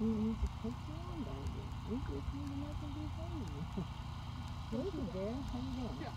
You need to put your own baby. We just need to make them be baby. Thank you, Dad. How you doing?